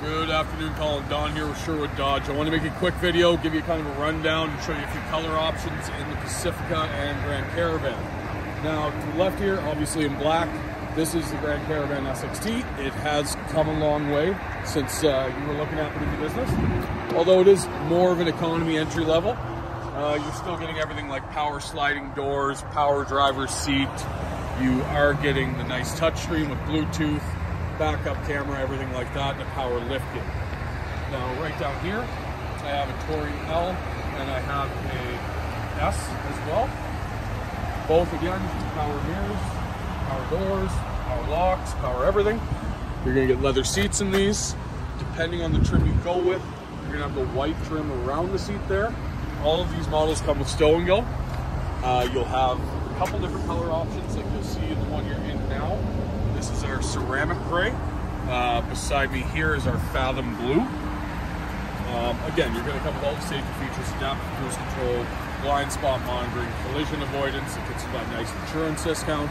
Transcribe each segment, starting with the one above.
Good afternoon, Colin. Don here with Sherwood Dodge. I want to make a quick video, give you kind of a rundown, and show you a few color options in the Pacifica and Grand Caravan. Now, to the left here, obviously in black, this is the Grand Caravan SXT. It has come a long way since uh, you were looking at putting the business. Although it is more of an economy entry level, uh, you're still getting everything like power sliding doors, power driver's seat. You are getting the nice touchscreen with Bluetooth, backup camera, everything like that, and a power lift kit. Now, right down here, I have a Touring L and I have a S as well. Both again, power mirrors, power doors, power locks, power everything. You're gonna get leather seats in these. Depending on the trim you go with, you're gonna have the white trim around the seat there. All of these models come with stow and go. Uh, you'll have a couple different color options like you'll see in the one you're in now. Ceramic gray. Uh, beside me here is our Fathom blue. Um, again, you're to come with all the safety features, adaptive cruise control, blind spot monitoring, collision avoidance, it gets you that nice insurance discount,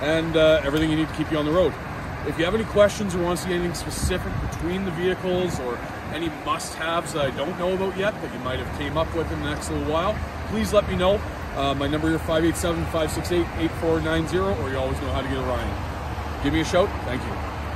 and uh, everything you need to keep you on the road. If you have any questions or want to see anything specific between the vehicles or any must-haves that I don't know about yet that you might have came up with in the next little while, please let me know. Uh, my number here, 587-568-8490, or you always know how to get a Ryan. Give me a shout. Thank you.